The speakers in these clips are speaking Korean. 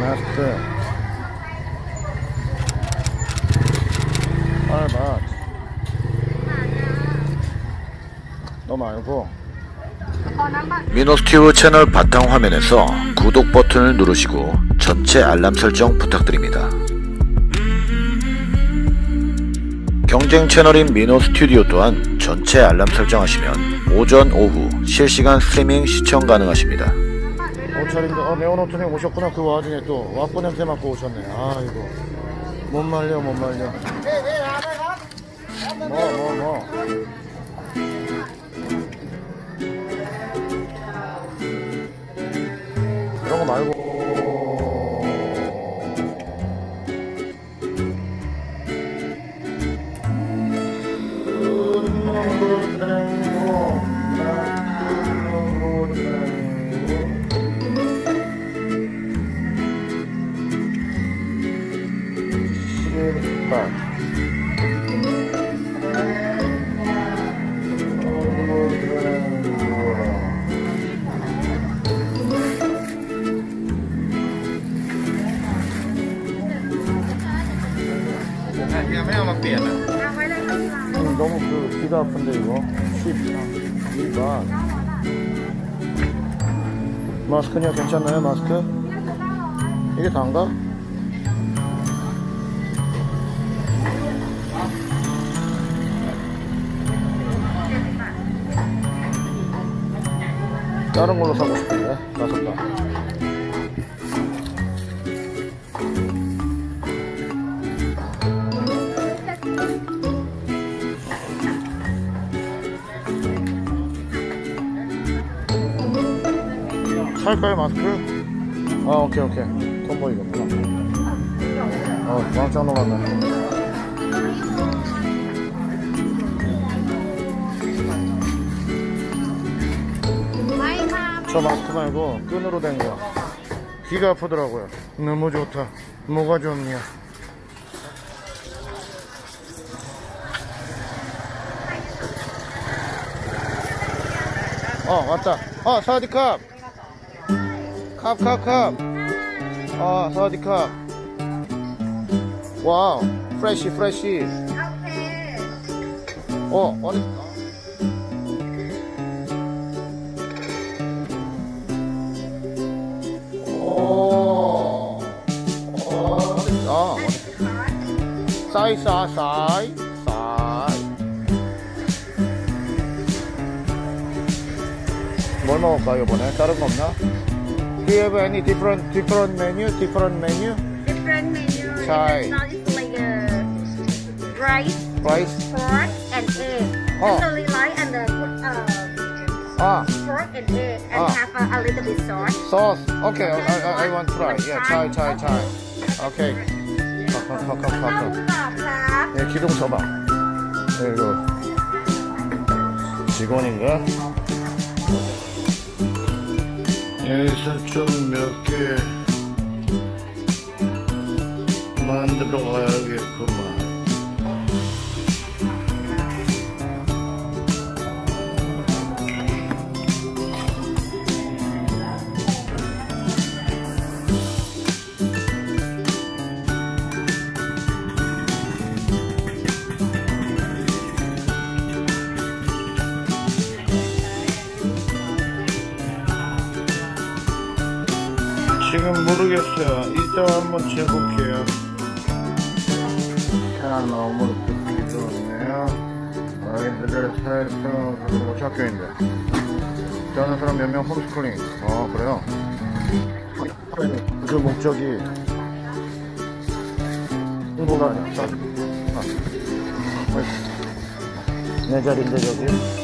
마스크. 알바. 너 말고. 미노스TV 채널 바탕 화면에서 구독 버튼을 누르시고 전체 알람 설정 부탁드립니다. 경쟁 채널인 미노 스튜디오 또한 전체 알람 설정하시면 오전, 오후 실시간 스트리밍 시청 가능하십니다. 옷차림도 어 매운오토님 오셨구나. 그 와중에 또 와꾸 냄새 맡고 오셨네. 아이고. 못 말려 못 말려. 뭐 뭐 뭐 신발 음, 너무 그 귀가 아픈데 이거 12만 마스크냐 괜찮나요 마스크? 이게 다인가? 다른 걸로 사고 싶은데. 다섯 다. 살까요 마스크? 아 오케이 오케이. 톰보이겠구나. 어 깜짝 놀랐네 저 마스크 말고 끈으로 된 거. 귀가 아프더라고요. 너무 좋다. 뭐가 좋냐. 어, 왔다. 어, 사디캅. 캅, 캅, 캅. 어, 사디캅. 와우. 프레쉬, 프레쉬. 어, 어디, 싸이, 싸, 싸이, 싸이. 뭘 먹을까, 이번에? 다른 거 없나? Do you have any different, different menu? Different menu? different menu. Chai. Now it's like a rice, Rice? pork, and egg. Oh. Actually, like and the put uh, 아, pork and egg, and Ah. have a, a little bit sauce. sauce. Okay, I, I, I want to try. Yeah, chai, chai, chai. Okay. 가, 가, 가, 가. 예, 기둥 쳐봐. 예, 이거 직원인가? 여기서 좀 몇 개 만들어 가야겠구만. 지금 모르겠어요. 이따 한번 재볼게요. 편한 마음으로 들었네요. 아이들을 살펴 그리고 학교인데. 저는 사람 몇 명 홈스쿨링. 어 그래요? 그 목적이 홍보가 아니야. 아. 어이. 내 자리인데 저기.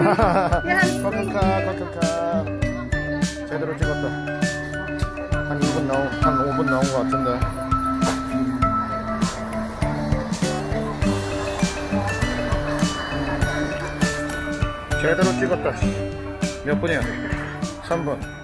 아이고 커튼카 커튼카 제대로 찍었다. 한 2분 나오 한 5분 나온 것 같은데. 제대로 찍었다. 몇 분이야? 3분